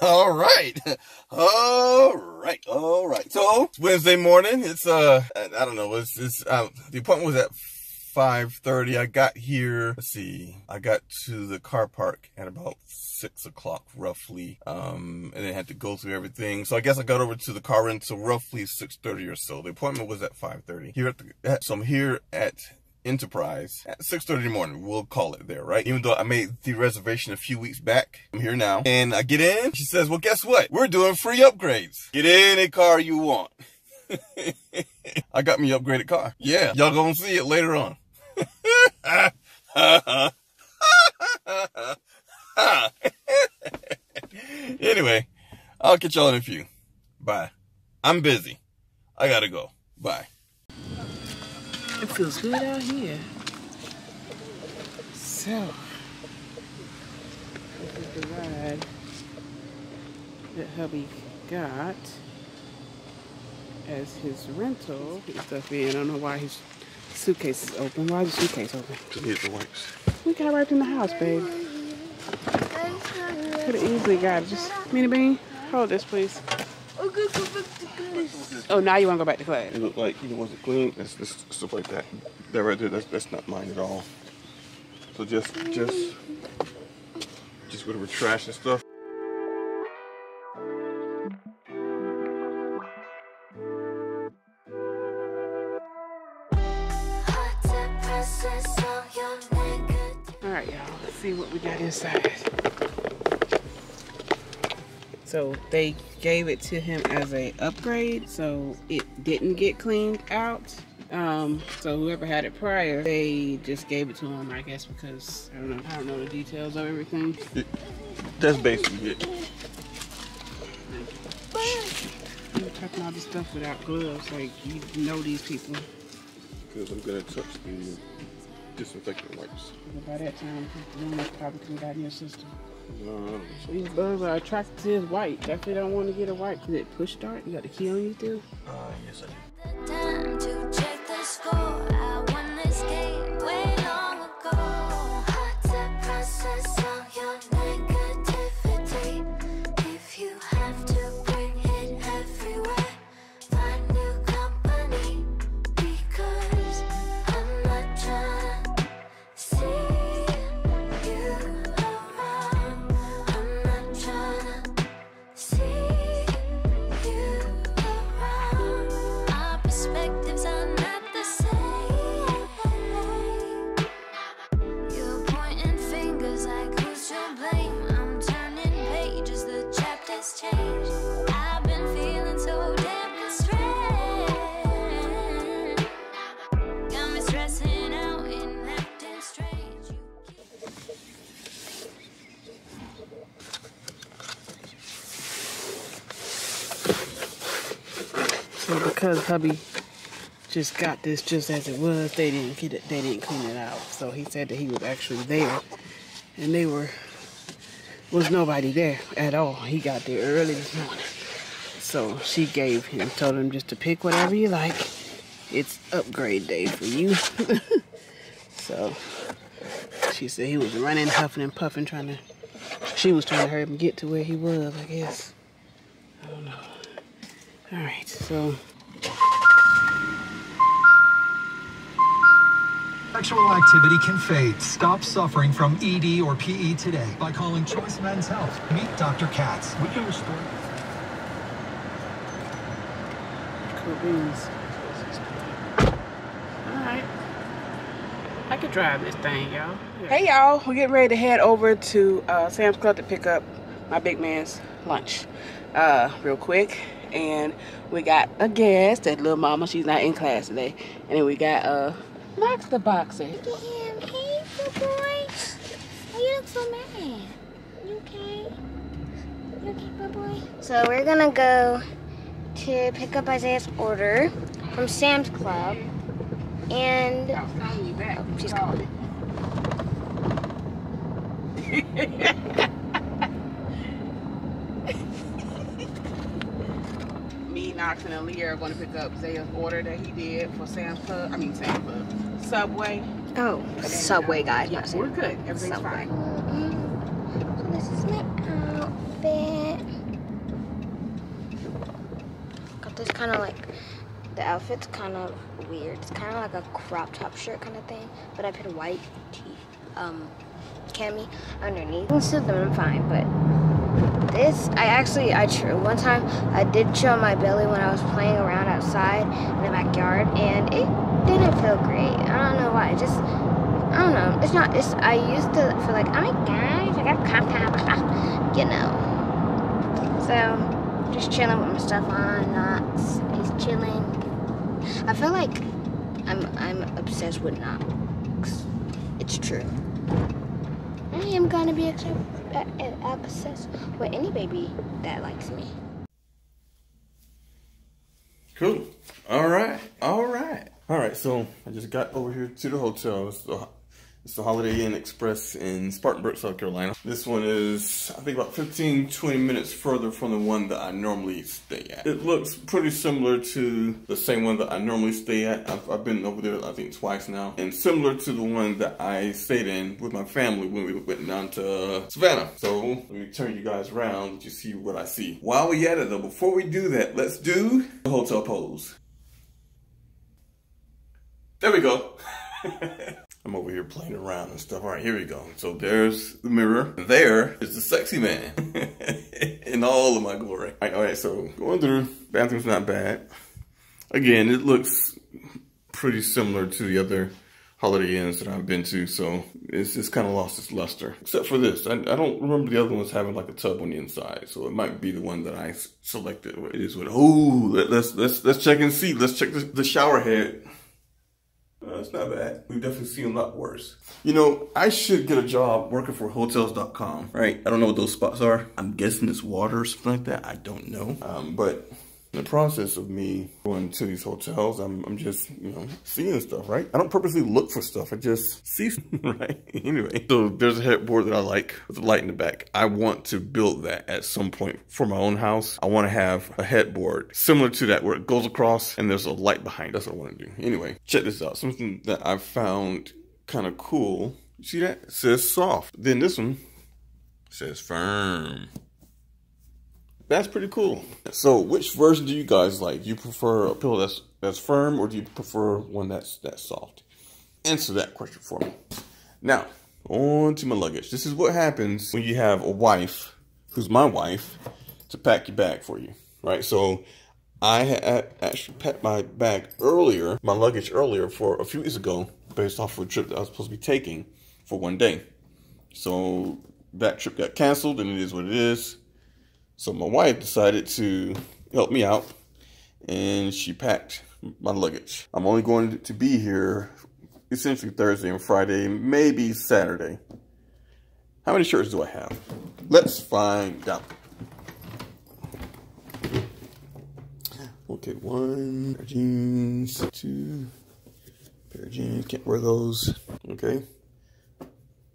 All right. All right. All right. So Wednesday morning, it's, uh, I don't know. It's, it's, um, the appointment was at 5.30. I got here, let's see, I got to the car park at about six o'clock roughly. Um, and then had to go through everything. So I guess I got over to the car rental roughly 6.30 or so. The appointment was at 5.30. Here at the, so I'm here at Enterprise at 6.30 in the morning. We'll call it there, right? Even though I made the reservation a few weeks back, I'm here now. And I get in, she says, well, guess what? We're doing free upgrades. Get any car you want. I got me upgraded car. Yeah, y'all gonna see it later on. anyway, I'll catch y'all in a few. Bye. I'm busy. I gotta go. Bye. It feels good out here. So, this is the ride that hubby got as his rental. Put stuff in. I don't know why his suitcase is open. Why is the suitcase open? Just need the wipes. We got right in the house, babe. Could have easily got it. Just, Meanie Bean, hold this, please. Oh, now you want to go back to class? It looked like it wasn't clean. That's, that's stuff like that. That right there, that's, that's not mine at all. So just, just, just whatever trash and stuff. All right, y'all. Let's see what we got inside. So they gave it to him as a upgrade, so it didn't get cleaned out. Um, so whoever had it prior, they just gave it to him, I guess, because I don't know. I don't know the details of everything. It, that's basically it. You're touching all this stuff without gloves, like you know these people. Because I'm gonna touch the disinfectant wipes. By that time, the that's probably come out in your system. No, These bugs are attracted to his white. Definitely don't want to get a white. Is it push start? You got the key on you still? uh, yes I do. Hubby just got this just as it was, they didn't get it. They didn't clean it out. So he said that he was actually there, and they were was nobody there at all. He got there early this morning. So she gave him, told him just to pick whatever you like. It's upgrade day for you. so she said he was running, huffing and puffing, trying to. She was trying to hurry him get to where he was. I guess. I don't know. All right, so Sexual activity can fade. Stop suffering from ED or PE today by calling Choice Men's Health. Meet Dr. Katz. We can restore. cool beans. All right, I could drive this thing, y'all. Hey, y'all, we're getting ready to head over to uh, Sam's Club to pick up my big man's lunch, uh, real quick. And we got a guest, that little mama. She's not in class today. And then we got uh, Max the boxer. Damn, hey, good boy. Why you look so mad? You okay? You okay, good boy? So we're gonna go to pick up Isaiah's order from Sam's Club, and I was calling you back. Oh, she's calling. Knox and Aaliyah are going to pick up Zaya's order that he did for Sam's Club. I mean, Sam's Club. Subway. Oh, Subway um, guy. Yeah, we're good. Everything's Subway. fine. And this is my outfit. Got this kind of like, the outfit's kind of weird. It's kind of like a crop top shirt kind of thing, but I put a white tee, um, cami underneath. Still doing fine, but this, I actually, I. One time I did show my belly when I was playing around outside in the backyard, and it didn't feel great. I don't know why. It just, I don't know. It's not. It's. I used to feel like, oh my gosh, I got top, you know. So, just chilling with my stuff on, Knox. He's chilling. I feel like I'm, I'm obsessed with Knox. It's true. I am gonna be accept- uh, obsessed with any baby that likes me. Cool. All right. All right. All right. So I just got over here to the hotel. The, it's the Holiday Inn Express in Spartanburg, South Carolina. This one is, I think, about 15, 20 minutes further from the one that I normally stay at. It looks pretty similar to the same one that I normally stay at. I've, I've been over there, I think, twice now. And similar to the one that I stayed in with my family when we went down to Savannah. So let me turn you guys around you see what I see. While we at it though, before we do that, let's do the hotel pose. There we go. I'm over here playing around and stuff. All right, here we go. So there's the mirror. There is the sexy man in all of my glory. All right, all right, so going through, bathroom's not bad. Again, it looks pretty similar to the other Holiday Inns that I've been to, so it's just kind of lost its luster. Except for this, I, I don't remember the other ones having like a tub on the inside, so it might be the one that I selected. It is what. Oh, let, let's let's let's check and see. Let's check the, the shower head. It's not bad. We've definitely seen a lot worse. You know, I should get a job working for Hotels.com, right? I don't know what those spots are. I'm guessing it's water or something like that. I don't know. Um, but the process of me going to these hotels, I'm, I'm just, you know, seeing stuff, right? I don't purposely look for stuff. I just see, right? anyway, so there's a headboard that I like with the light in the back. I want to build that at some point for my own house. I want to have a headboard similar to that where it goes across and there's a light behind. That's what I want to do. Anyway, check this out. Something that I found kind of cool. See that? It says soft. Then this one says firm. That's pretty cool. So, which version do you guys like? Do you prefer a pillow that's that's firm, or do you prefer one that's that's soft? Answer that question for me. Now, on to my luggage. This is what happens when you have a wife, who's my wife, to pack your bag for you, right? So, I had actually packed my bag earlier, my luggage earlier for a few weeks ago, based off of a trip that I was supposed to be taking for one day. So that trip got canceled, and it is what it is. So my wife decided to help me out and she packed my luggage. I'm only going to be here essentially Thursday and Friday, maybe Saturday. How many shirts do I have? Let's find out. Okay, one pair of jeans, two pair of jeans, can't wear those. Okay.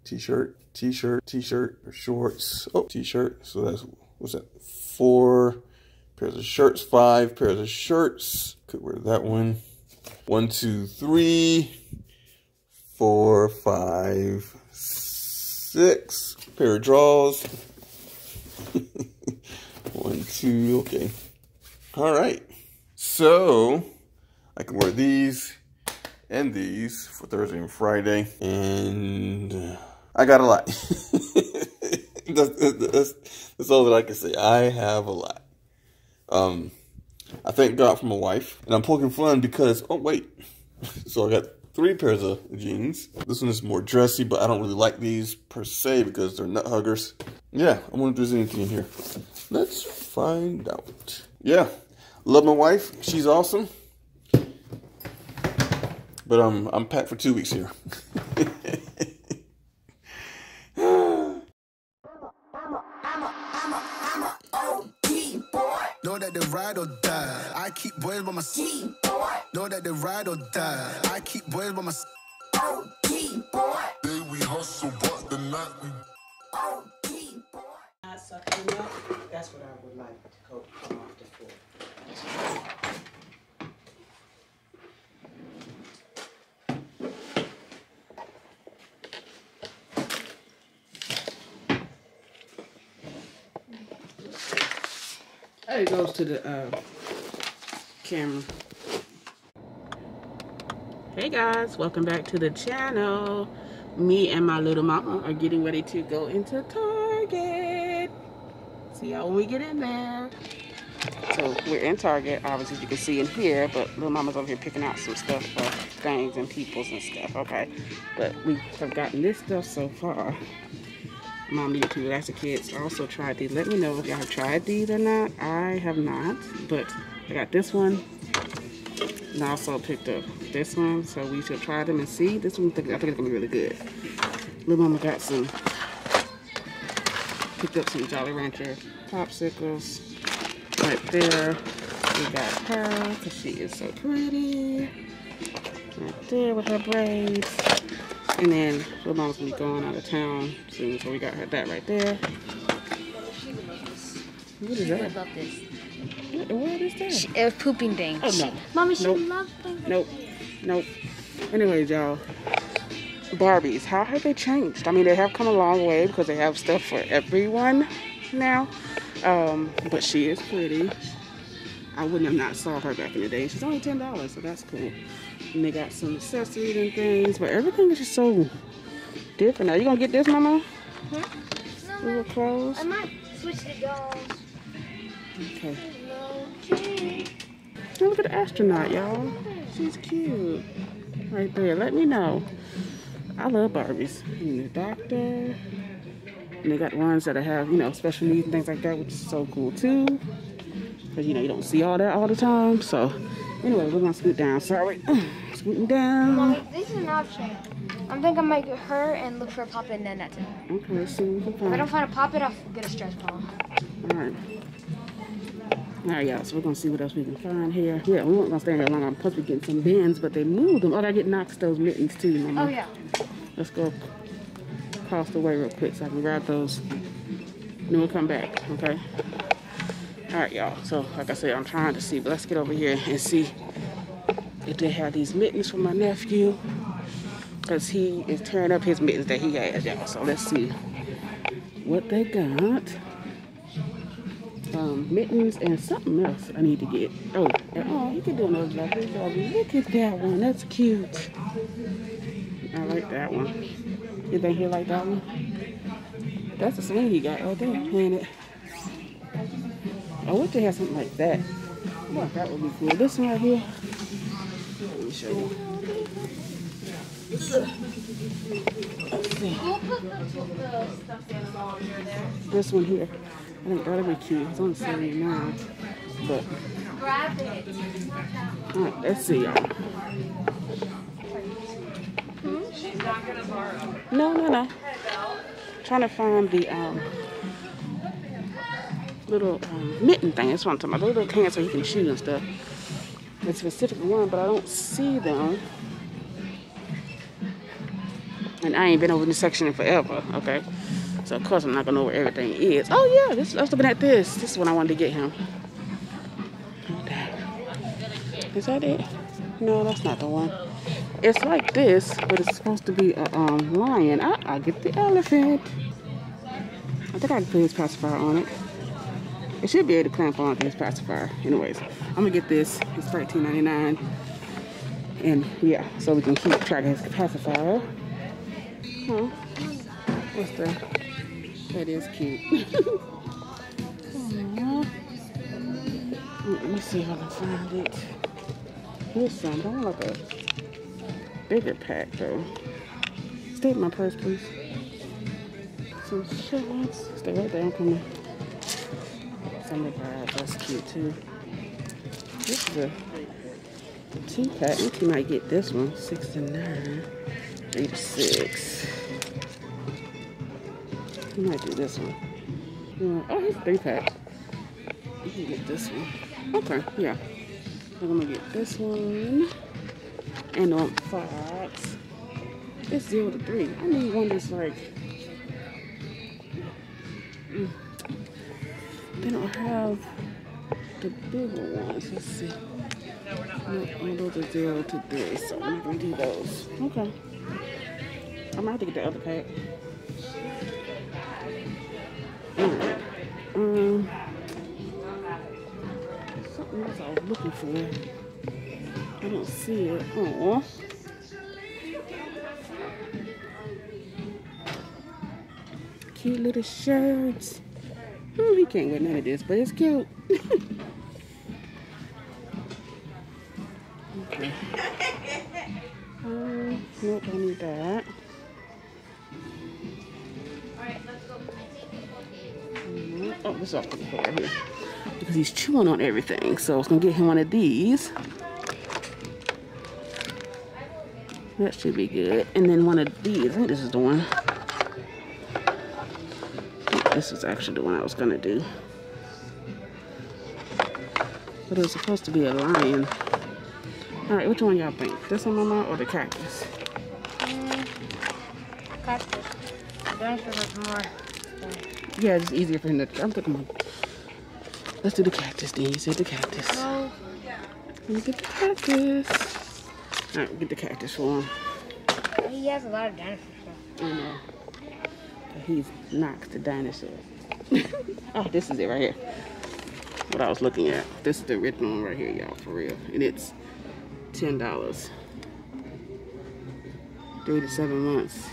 T-shirt, t-shirt, t-shirt, or shorts. Oh, t-shirt. So that's what's that? Four pairs of shirts, five pairs of shirts. Could wear that one. One, two, three, four, five, six pair of drawers. one, two, okay. All right. So I can wear these and these for Thursday and Friday. And uh, I got a lot. that's, that's, that's all that I can say. I have a lot. Um, I thank God for my wife, and I'm poking fun because oh wait, so I got three pairs of jeans. This one is more dressy, but I don't really like these per se because they're nut huggers. Yeah, I wonder if there's anything in here. Let's find out. Yeah, love my wife. She's awesome. But um, I'm packed for two weeks here. ride or die. I keep boys by my side. Know that they ride or die. It goes to the uh, camera. Hey guys, welcome back to the channel. Me and my little mama are getting ready to go into Target. See y'all when we get in there. So we're in Target, obviously you can see in here, but little mama's over here picking out some stuff for things and peoples and stuff, okay? But we have gotten this stuff so far. Mom needed to relax the kids. I also tried these. Let me know if y'all have tried these or not. I have not, but I got this one. And I also picked up this one, so we should try them and see. This one, I think, I think it's gonna be really good. Little mama got some, picked up some Jolly Rancher popsicles right there. We got her, because she is so pretty. Right there with her braids. And then little mom's gonna be going out of town soon, so we got her that right there. What is that? love this. What, what is that? She, it was pooping thing. Oh, no. Mommy, she Nope. loves. Nope. Nope. Anyways, y'all. Barbies, how have they changed? I mean, they have come a long way because they have stuff for everyone now. Um, but she is pretty. I wouldn't have not saw her back in the day. She's only ten dollars, so that's cool. And they got some accessories and things, but everything is just so different. Are you gonna get this, Mama? No, Little clothes. I might switch the dolls. Okay. Okay. Oh, look at the astronaut, y'all. She's cute. Right there. Let me know. I love Barbies. And the doctor. And they got ones that I have, you know, special needs and things like that, which is so cool too. Because, you know, you don't see all that all the time. So, anyway, we're to scoot down. Sorry. Scooting down. Mommy, this is an option. I'm thinking I might get her and look for a pop it and then that's it. Okay, let's see what we can find. If I don't find. a pop it, I'll get a stress ball. All right. All right, y'all. So we're gonna see what else we can find here. Yeah, we weren't gonna stay here long. I'm supposed to be getting some bins, but they moved them. Oh, I get Knox those mittens too, Mama. Oh, yeah. Let's go across the way real quick so I can grab those. Then we'll come back, okay? All right, y'all. So, like I said, I'm trying to see, but let's get over here and see if they have these mittens for my nephew. Because he is tearing up his mittens that he has, y'all. So, let's see what they got. Um, mittens and something else I need to get. Oh, and- oh, you can do another doggy. Look at that one. That's cute. I like that one. You think he like that one? That's the swing he got right there, ain't it? I wish they had something like that. Yeah, that would be cool. This one right here. Let me show you. This one here. I think that'll be cute. It's only 79 But, Grab it. alright, let's see y'all. No, no, no. Trying to find the um, little um, mitten thing. That's what I'm talking about. The little pants so you can shoot and stuff. The specific one, but I don't see them. And I ain't been over in this section in forever, okay? So of course I'm not gonna know where everything is. Oh yeah, this I was looking at this. This is what I wanted to get him. Is that it? No, that's not the one. It's like this, but it's supposed to be a um, lion. I, I get the elephant. I think I can put his pacifier on it. It should be able to clamp onto his pacifier. Anyways, I'm gonna get this. It's $13.99. And yeah, so we can keep track of his pacifier. Huh? What's that? That is cute. Oh Let me see if I can find it. Here's some. Want like a bigger pack though. Stay in my purse, please. Some shorts. Stay right there. I'm coming. Of the That's cute too. This is a two pack. You might get this one. Six 69. 86. You might do this one. Yeah. Oh, here's three pack. You can get this one. Okay, yeah. I'm gonna get this one. And on Fox. It's zero to three. I need one that's like. They don't have the bigger ones. Let's see. No, those are zero to three, so I'm not gonna do those. Okay. I'm gonna have to get the other pack. Alright. Um, something else I was looking for. I don't see it. Oh. Cute little shirts. Oh, he can't wear none of this, but it's cute. okay. Um, nope, I need that. Oh, this is off the here. Because he's chewing on everything. So I was going to get him one of these. That should be good. And then one of these. I think this is the one. This is actually the one I was going to do. But it was supposed to be a lion. Alright, which one y'all think? This one, Mama, or the cactus? Cactus. Dinosaurs more. Yeah, it's easier for him to. I'm thinking, about- let's do the cactus then. You said the cactus. Oh, no. Let me get the cactus. Alright, get the cactus for him. He has a lot of dinosaur stuff. I know. He's knocked the dinosaur. oh, this is it right here. What I was looking at. This is the original one right here, y'all, for real. And it's ten dollars. Three to seven months.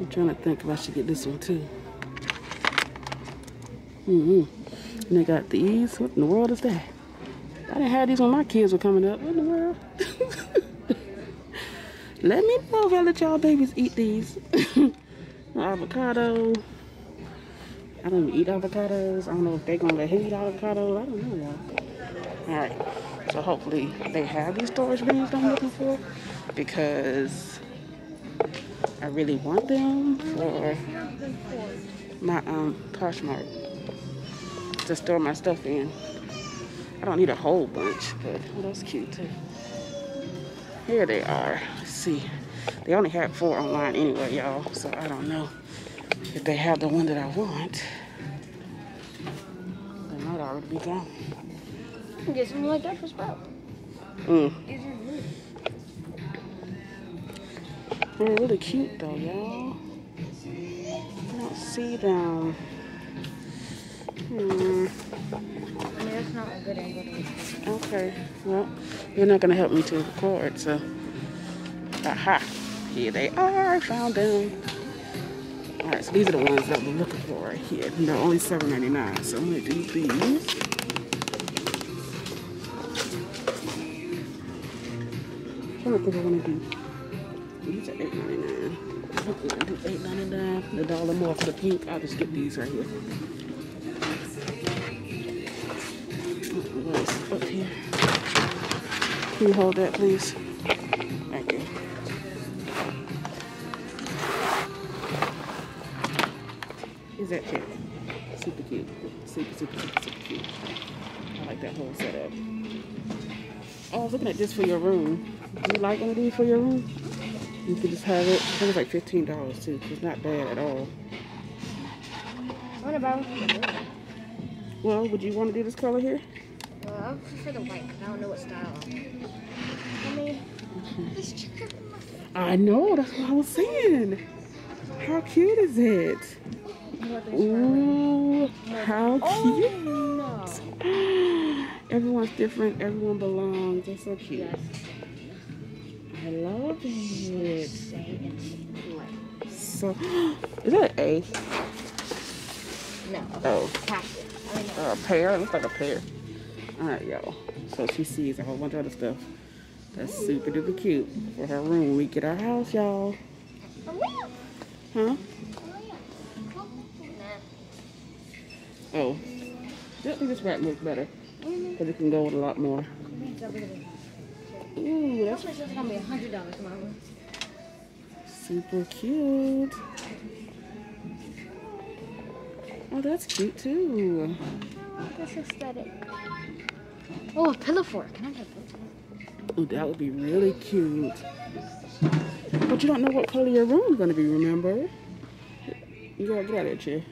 I'm trying to think if I should get this one too. Mm-hmm. And they got these. What in the world is that? I didn't have these when my kids were coming up. What in the world? Let me know if I let y'all babies eat these. Avocado. I don't even eat avocados. I don't know if they're gonna let him eat avocados. I don't know. Alright. So hopefully they have these storage bins I'm looking for. Because I really want them for my um Poshmark to store my stuff in. I don't need a whole bunch, but oh, that's cute too. Here they are. See. They only had four online anyway, y'all. So I don't know if they have the one that I want. They might already be gone. Get something like that for Sprout. Mm. These are new. They're really cute though, y'all. I don't see them. Hmm. I mean, that's not a good angle. Okay. Well, you're not gonna help me to record, so. Aha. Here they are. I found them. Alright, so these are the ones that we're looking for right here. And they're only $7.99, so I'm gonna do these. I don't think I wanna do. These are $8.99. I'm gonna do $8.99. The dollar more for the pink. I'll just get these right here. What's up here? Can you hold that, please? I like that whole setup. Oh, I was looking at this for your room. Do you like one of these for your room? You could just have it. I think it's like fifteen dollars too. It's not bad at all. What about the blue? Well, would you want to do this color here? Well, I prefer the white because I don't know what style. I mean, this chicken. I know. That's what I was saying. How cute is it? Ooh, how oh, cute. Oh no. Everyone's different. Everyone belongs. That's so cute. I love it. So, is that an A? No. Oh, Cactus. I mean, uh, a pear. It looks like a pear. All right, y'all. So she sees a whole bunch of other stuff. That's super duper cute for her room when we get our house, y'all. Huh? Oh, I think this wrap looks better because it can go with a lot more. Ooh, that's That's gonna be a hundred dollars, Mama. super cute. Oh, that's cute too. This aesthetic. Oh, a pillow fort. Can I have a pillow fort? Ooh, that would be really cute. But you don't know what color your room's gonna be, remember? You gotta get out of that chair.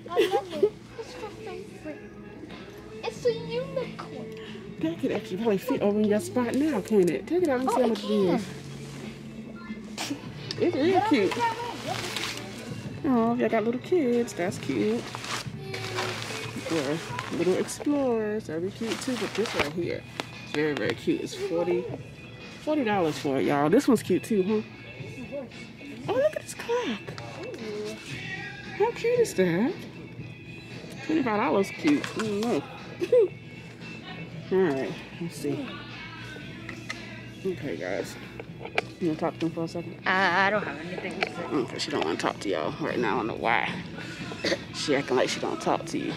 It's a unicorn. That could actually probably fit over in your spot now, can't it? Take it out and see Oh, how it much it can. is. It's real cute. Oh, y'all got little kids. That's cute. little explorers. That'd be cute too. But this right here, it's very, very cute. It's 40 $40 for it, y'all. This one's cute too, huh? Oh, look at this clock. How cute is that? $25 cute. I don't know. Alright, let's see. Okay, guys. You wanna talk to them for a second? I, I don't have anything to say. Okay, she don't want to talk to y'all right now. I don't know why. she acting like she don't talk to you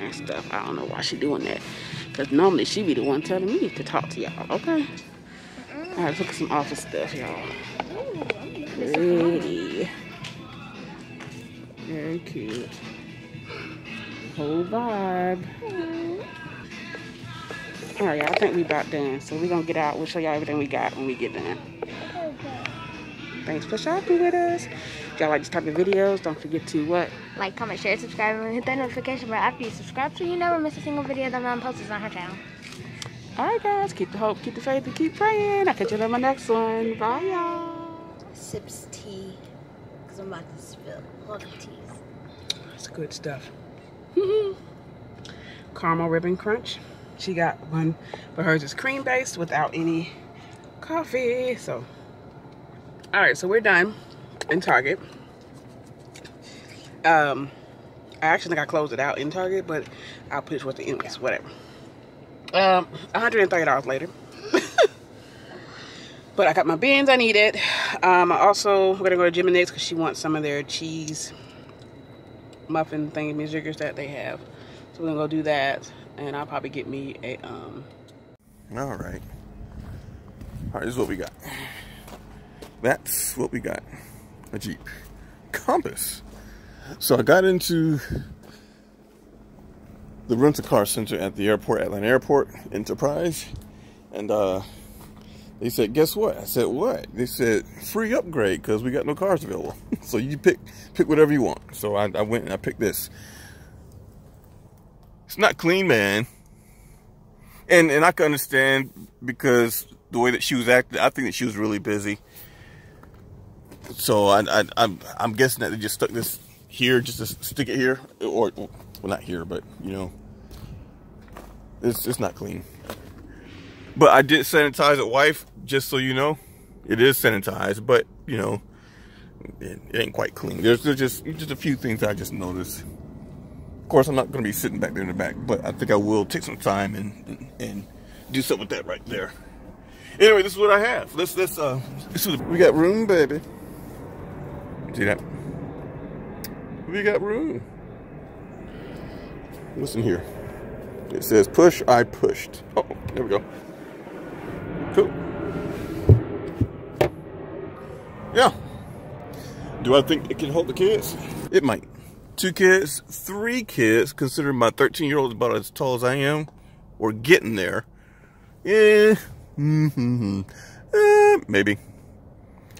and stuff. I don't know why she doing that. Cause normally she be the one telling me to talk to y'all. Okay. All right, look at some office stuff, y'all. Pretty. Very cute. Whole vibe. All right, y'all. I think we about done. So we gonna get out. We'll show y'all everything we got when we get done. Thanks for shopping with us. If y'all like this type of videos, don't forget to what? Like, comment, share, subscribe, and hit that notification bell after you subscribe so you never miss a single video that Mom posts on her channel. Alright guys, keep the hope, keep the faith, and keep praying. I'll catch you on my next one. Bye y'all. Sips tea, because I'm about to spill all the teas. That's good stuff. Mhm. Caramel ribbon crunch. She got one, but hers is cream based without any coffee. So, all right, so we're done in Target. Um, I actually think I closed it out in Target, but I'll put it with the anyways, whatever. Um, $130 later. but I got my beans I needed. Um, I also, we're gonna go to Jim and because she wants some of their cheese muffin thingy that they have. So we're gonna go do that, and I'll probably get me a um. All right. All right, this is what we got. That's what we got. A Jeep Compass. So I got into the rental car center at the airport, Atlanta Airport Enterprise, and uh, they said, "Guess what?" I said, "What?" They said, "Free upgrade because we got no cars available. so you pick pick whatever you want." So I, I went and I picked this. It's not clean, man, and and I can understand because the way that she was acting, I think that she was really busy. So I, I I'm I'm guessing that they just stuck this here just to stick it here, or well, not here, but you know, it's it's not clean. But I did sanitize it, wife, just so you know. It is sanitized, but you know, it, it ain't quite clean. There's, there's just just a few things I just noticed. Of course, I'm not going to be sitting back there in the back, but I think I will take some time and and, do something with that right there. Anyway, this is what I have. Let's let's uh, this is we got room, baby. See that? We got room. Listen here. It says push, I pushed. Oh, there we go. Cool. Yeah. Do I think it can hold the kids? It might. Two kids, three kids, considering my 13 year old is about as tall as I am. We're getting there. Yeah. Mm-hmm. Uh, maybe.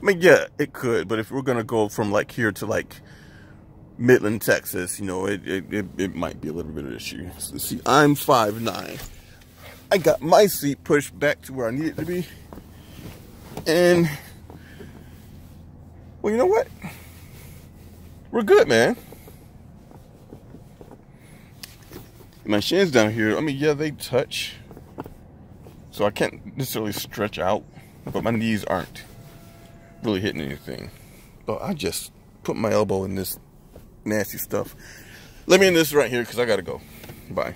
I mean, yeah, it could, but if we're gonna go from like here to like Midland, Texas, you know, it, it, it, it might be a little bit of an issue. So, see, I'm 5'9". I got my seat pushed back to where I need it to be. And, well, you know what? We're good, man. My shins down here, I mean, yeah, they touch. So I can't necessarily stretch out, but my knees aren't really hitting anything. But I just put my elbow in this nasty stuff. Let me in this right here because I got to go. Bye.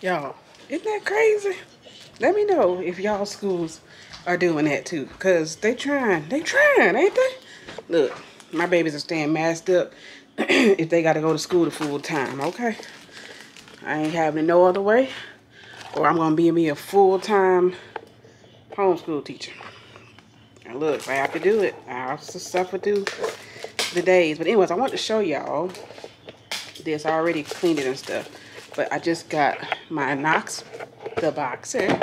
Y'all, isn't that crazy? Let me know if y'all schools are doing that too. Because they trying. They trying, ain't they? Look, my babies are staying masked up if they got to go to school the full time, okay? I ain't having it no other way. Or I'm going to be me a full-time homeschool teacher. And look, I have to do it, I'll suffer through the days. But anyways, I want to show y'all this. I already cleaned it and stuff. But I just got my Knox, the boxer.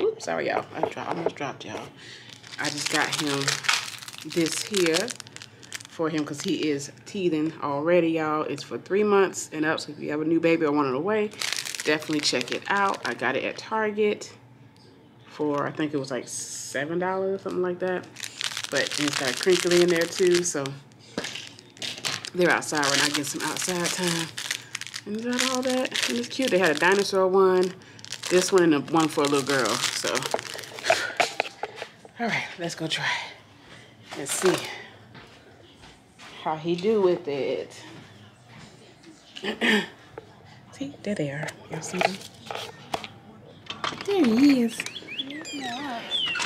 Oops, sorry y'all. I dropped, almost dropped y'all. I just got him this here for him because he is teething already, y'all. It's for three months and up. So if you have a new baby or one on the way, definitely check it out. I got it at Target for, I think it was like $7, something like that. But it's got crinkly in there too, so they're outside right now, getting some outside time. And Is that all that? And it's cute. They had a dinosaur one, this one, and a one for a little girl. So, all right, let's go try. it. Let's see how he do with it. see, there they are. Y'all see them? There he is.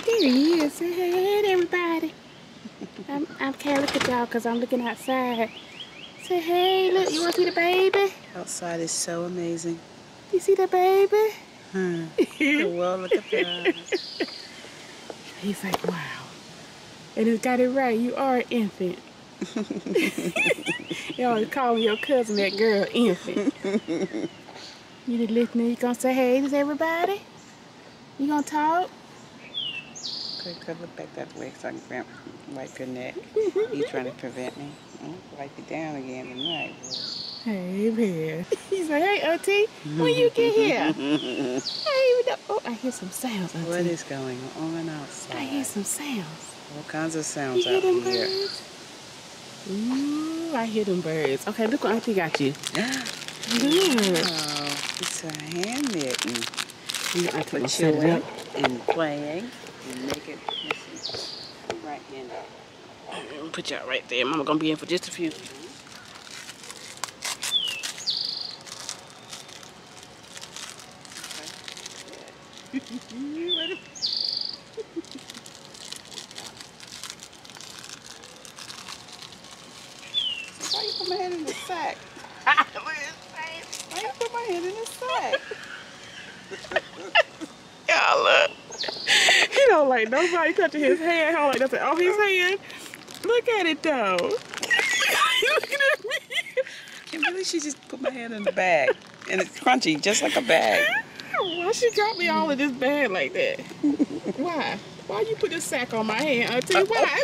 There he is. Say hey, hey everybody. I'm, I can't look at y'all because I'm looking outside. Say hey, look, you want to see the baby? Outside is so amazing. You see the baby? Hmm. The world look at that. He's like, wow. And it's got it right. You are an infant. you always calling your cousin that girl infant. you just listening. You gonna say hey to everybody? You gonna talk? Quick, go look back that way so I can wipe your neck. You trying to prevent me? Mm, wipe it down again tonight. Hey, man. He's like, hey, auntie, when you get here? hey, oh, I hear some sounds. What is going on outside? I hear some sounds. All kinds of You sounds hear out here. birds? Ooh, I hear them birds. Okay, look what auntie got you. Good. Oh, it's a hand knitting. You auntie For gonna set it chewing up. and playing and make it right in. I'm gonna Put y'all right there. Mama gonna be in for just a few. Why you put my hand in the sack? Why you put my hand in the sack? Y'all look. He don't like nobody touching his hand. He don't like nothing on his hand. Look at it though. You looking at me? Believe she just put my hand in the bag. And it's crunchy, just like a bag. Why she got me all in this bag like that? Why? Why you put this sack on my hand, Auntie? Why?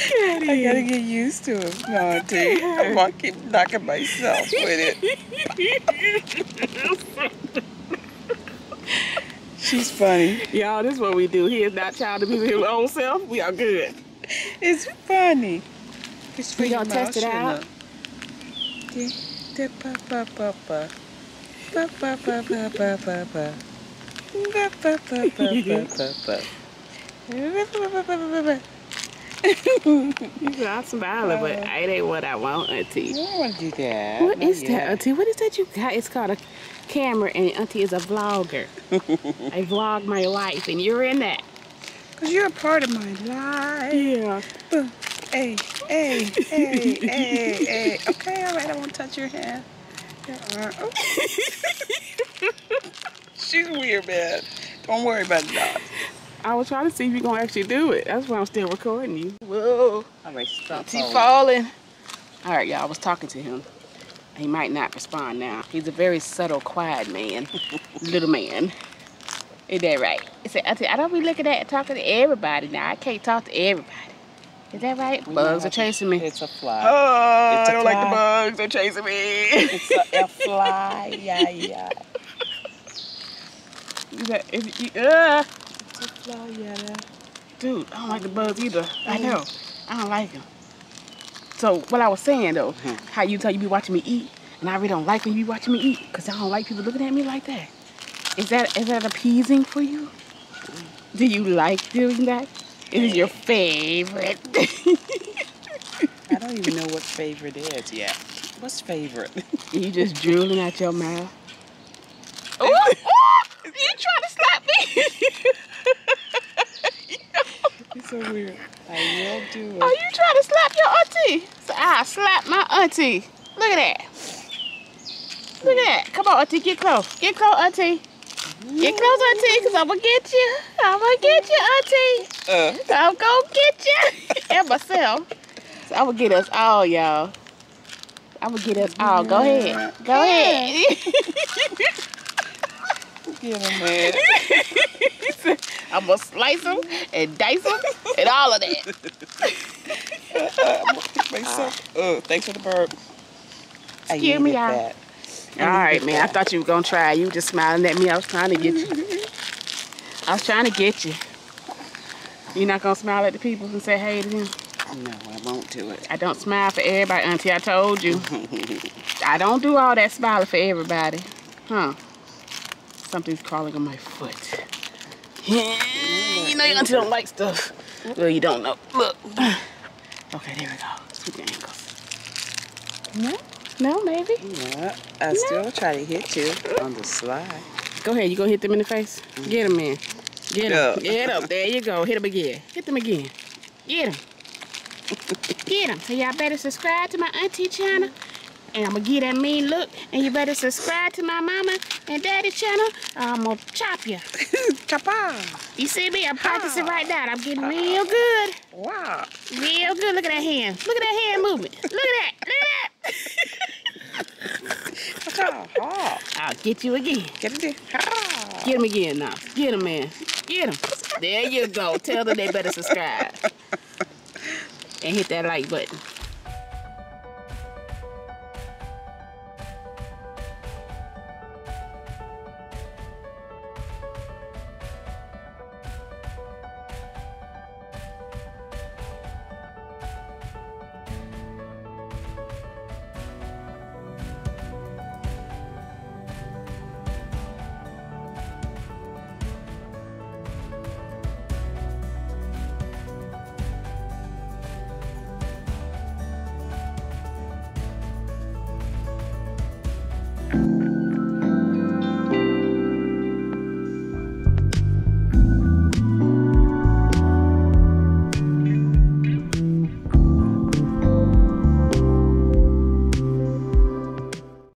I gotta get used to it, Auntie. I'm gonna keep knocking myself with it. She's funny. Y'all, this is what we do. He is not child abusing his own self. We are good. It's funny. It's for We your gonna test it out? You got some dollar, but it ain't what I want, Auntie. I don't want to do that. What Not is that. Auntie? What is that you got? It's called a camera, and Auntie is a vlogger. I vlog my life, and you're in that. Cause you're a part of my life. Yeah. Hey, hey, hey, hey, hey. Okay, all right. I won't touch your hand. Uh, oh. She's weird, man. Don't worry about the dog. I was trying to see if you're gonna actually do it. That's why I'm still recording you. Whoa. All right, stop. He falling. All right, y'all. I was talking to him. He might not respond now. He's a very subtle, quiet man, little man. Is that right? He said, I don't be looking at talking to everybody now. I can't talk to everybody. Is that right? Bugs are chasing me. It's a fly. Oh, It's I a don't like the bugs. They're chasing me. It's a, a fly. Yeah, yeah. Is that, is, it- uh, It's a fly, yeah. dude, I don't like the bugs either. I know. I don't like them. So what I was saying though, hmm. how you tell you be watching me eat, and I really don't like when you be watching me eat, cause I don't like people looking at me like that. Is that is that appeasing for you? Do you like doing that? Is it your favorite? I don't even know what favorite is yet. What's favorite? you just drooling out your mouth. Ooh, ooh, you trying to slap me? It's so weird. I will do it. Are you trying to slap your auntie? So I slap my auntie. Look at that. Look at that. Come on, auntie, get close. Get close, auntie. Get close, auntie, because I'm going to get you. I'm going to get you, auntie. Uh, I'm going to get you. and myself. So I'm going to get us all, y'all. I'm going to get us all. Go ahead. Go ahead. get him, man. I'm going to slice them and dice them and all of that. I'm gonna pick myself. Uh, thanks for the burp. Excuse me, needed y'all. that. All right, man. I thought you were gonna try. You just smiling at me. I was trying to get you. I was trying to get you. You're not gonna smile at the people and say hey to them? No, I won't. do it. I don't smile for everybody, Auntie. I told you. I don't do all that smiling for everybody. Huh? Something's crawling on my foot. You know your auntie don't like stuff. Well, you don't know. Look. Okay, there we go. Keep your ankles. No? No, maybe. Yeah, I still try to hit you on the slide. Go ahead. You gonna hit them in the face? Mm. Get them, man. Get them. Get them. There you go. Hit them again. Hit them again. Get them. Get them. So y'all better subscribe to my auntie channel. And I'm gonna give that mean look. And you better subscribe to my mama and daddy channel. I'm gonna chop you. Chapa! You see me? I'm practicing right now. I'm getting real good. Wow! Real good. Look at that hand. Look at that hand movement. Look at that. Look at that. I'll get you again. Get. Ah. Get him again now. Get him, man. Get him. There you go. Tell them they better subscribe. And hit that like button.